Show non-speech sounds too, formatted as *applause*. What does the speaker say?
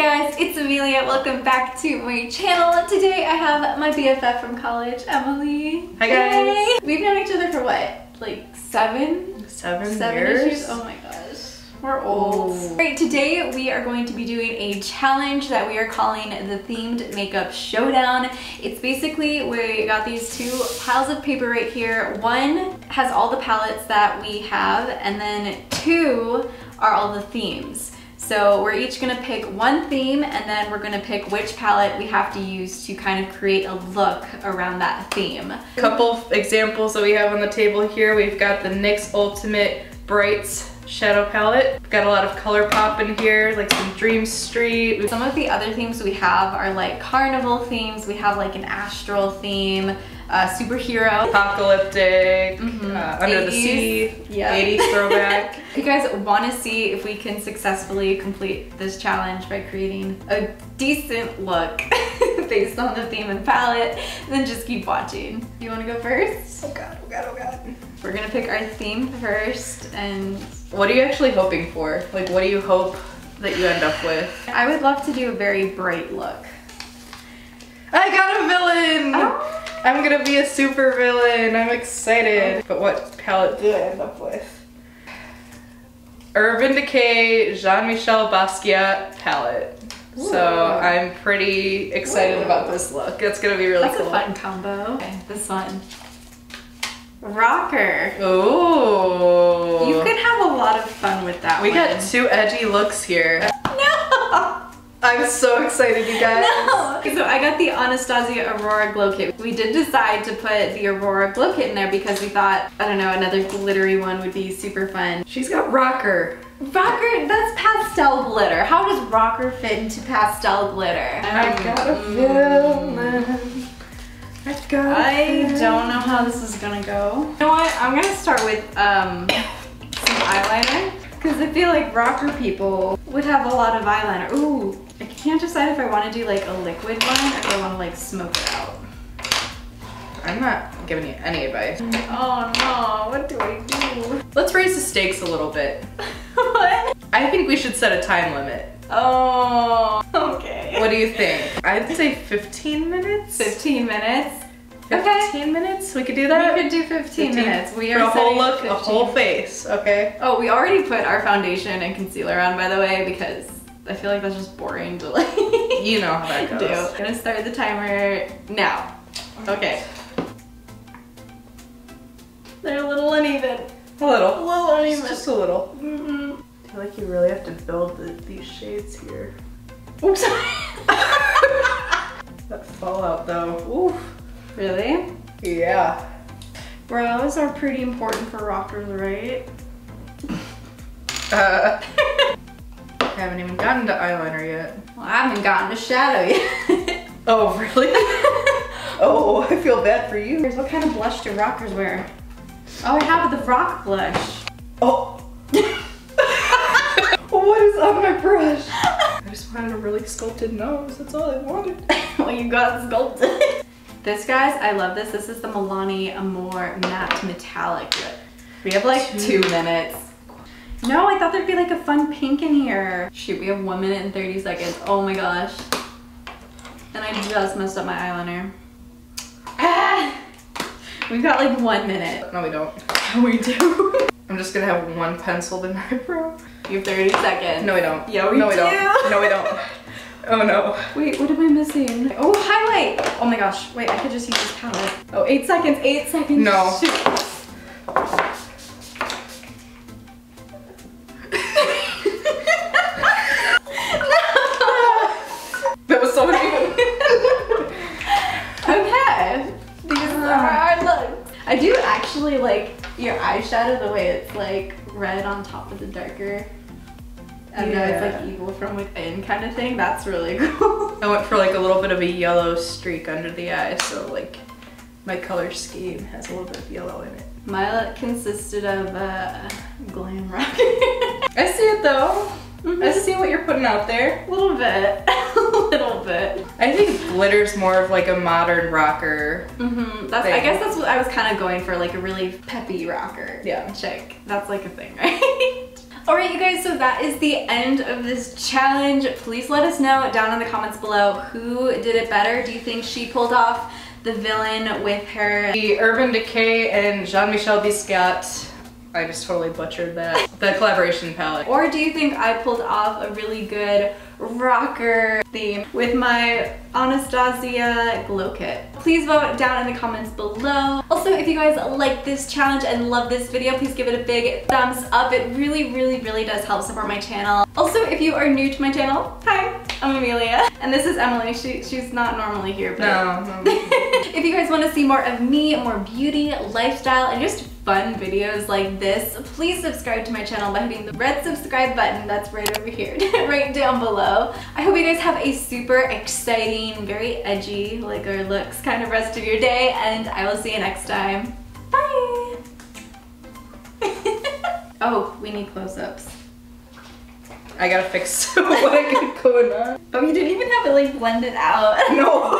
guys, it's Emelia. Welcome back to my channel. Today I have my BFF from college, Emily. Hi guys. Hey. We've known each other for what, like seven? Seven, Seven years. issues? Oh my gosh. We're old. Ooh. Great, today we are going to be doing a challenge that we are calling the Themed Makeup Showdown. It's basically, we got these two piles of paper right here. One has all the palettes that we have, and then two are all the themes. So we're each gonna pick one theme and then we're gonna pick which palette we have to use to kind of create a look around that theme. Couple examples that we have on the table here. We've got the NYX Ultimate Brights Shadow Palette. Got a lot of color pop in here, like some Dream Street. Some of the other themes we have are like carnival themes. We have like an astral theme, uh, superhero. Apocalyptic, Mhm. uh, Under the 80s. Sea, Yeah. 80s throwback. *laughs* If you guys want to see if we can successfully complete this challenge by creating a decent look *laughs* based on the theme and palette, then just keep watching. You want to go first? oh god, oh god, oh god. We're gonna pick our theme first and What are you actually hoping for? Like what do you hope that you end up with? I would love to do a very bright look. I got a villain! Oh. I'm gonna be a super villain. I'm excited. Oh. But what palette did I end up with? Urban Decay Jean-Michel Basquiat palette. So I'm pretty excited Ooh. about this look. It's gonna be really That's cool. a fun combo. Okay, this one. Rocker. Ooh. You could lot of fun with that We one. got two edgy looks here. *laughs* No! I'm so excited, you guys. No! Okay, so I got the Anastasia Aurora Glow Kit. We did decide to put the Aurora Glow Kit in there because we thought, I don't know, another glittery one would be super fun. She's got rocker. Rocker, that's pastel glitter. How does rocker fit into pastel glitter? I got a villain. I got I don't know how this is gonna go. You know what? I'm gonna start with um, some eyeliner because I feel like rocker people would have a lot of eyeliner. Ooh, I can't decide if I want to do like a liquid one or if I want to like smoke it out. I'm not giving you any advice. Oh no, what do I do? Let's raise the stakes a little bit. *laughs* what? I think we should set a time limit. Oh, *laughs* okay. What do you think? I'd say 15 minutes? 15 minutes? 15 minutes? We could do that? We could do 15, minutes. We For are a whole setting look, a whole face, okay? Oh, we already put our foundation and concealer on, by the way, because I feel like that's just boring to like You know how that *laughs* do. goes. I'm gonna start the timer now. Okay. They're a little uneven. A little. A little uneven. Just a little. Mm-mm. I feel like you really have to build the, these shades here. Oops. *laughs* *laughs* That fallout though. Oof. Really? Yeah. Brows are pretty important for rockers, right? Uh, *laughs* haven't even gotten to eyeliner yet. Well, I haven't gotten to shadow yet. *laughs* Oh, really? *laughs* oh, I feel bad for you. What kind of blush do rockers wear? Oh, I have the rock blush. Oh. what is on my brush? I just wanted a really sculpted nose. That's all I wanted. well, you got sculpted. This, guys, I love this. This is the Milani Amore Matte Metallic lip. We have like two. Two. minutes. No, I thought there'd be like a fun pink in here. Shoot, we have one minute and 30 seconds. Oh my gosh. And I just messed up my eyeliner. Ah! *laughs* We've got like one minute. No, we don't. *laughs* We do. I'm just gonna have one penciled in my *laughs* brow. You have 30 seconds. No, we don't. Yeah, we no, we don't. No, we don't. Oh no. Wait, what am I missing? Oh, highlight! Oh my gosh, wait, I could just use this palette. Oh, eight seconds, eight seconds. No. Shoot. *laughs* That was so uneven. *laughs* Okay. These ah. are our looks. I do actually like your eyeshadow the way it's like red on top of the darker. I don't know, it's like evil from within kind of thing. That's really *laughs* cool. I went for like a little bit of a yellow streak under the eye, so like my color scheme has a little bit of yellow in it. My look consisted of uh, glam rock. *laughs* I see it though. I Mhm. see what you're putting out there. A little bit. *laughs* a little bit. I think glitter's more of like a modern rocker. Mm -hmm. That's. I guess that's what I was kind of going for, like a really peppy rocker. Yeah. chick. That's like a thing, right? Alright you guys, so that is the end of this challenge. Please let us know down in the comments below who did it better. Do you think she pulled off the villain with her... The Urban Decay and Jean-Michel Basquiat I just totally butchered that. The collaboration palette. Or do you think I pulled off a really good rocker theme with my Anastasia glow kit. Please vote down in the comments below. Also, if you guys like this challenge and love this video, please give it a big thumbs up. It really, really, really does help support my channel. Also, if you are new to my channel, hi, I'm Emelia. And this is Emily. She, she's not normally here, but... No. no. *laughs* if you guys want to see more of me, more beauty, lifestyle, and just fun videos like this, please subscribe to my channel by hitting the red subscribe button that's right over here, *laughs* right down below. I hope you guys have a super exciting, very edgy, like our looks kind of rest of your day, and I will see you next time. Bye! *laughs* oh, we need close-ups. I gotta fix *laughs* what I got going on. Oh, but we didn't even have it like blended out. No.